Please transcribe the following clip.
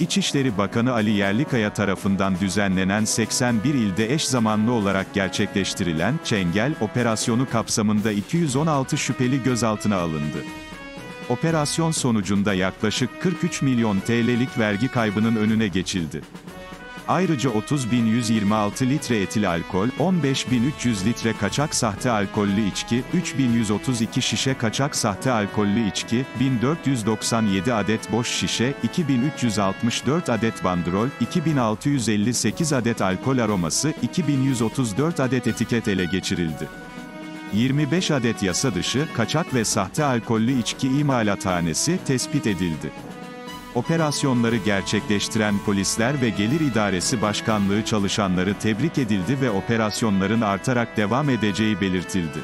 İçişleri Bakanı Ali Yerlikaya tarafından düzenlenen 81 ilde eş zamanlı olarak gerçekleştirilen Çengel operasyonu kapsamında 216 şüpheli gözaltına alındı. Operasyon sonucunda yaklaşık 43 milyon TL'lik vergi kaybının önüne geçildi. Ayrıca 30.126 litre etil alkol, 15.300 litre kaçak sahte alkollü içki, 3.132 şişe kaçak sahte alkollü içki, 1497 adet boş şişe, 2364 adet bandrol, 2658 adet alkol aroması, 2134 adet etiket ele geçirildi. 25 adet yasa dışı, kaçak ve sahte alkollü içki imalathanesi tespit edildi. Operasyonları gerçekleştiren polisler ve Gelir İdaresi Başkanlığı çalışanları tebrik edildi ve operasyonların artarak devam edeceği belirtildi.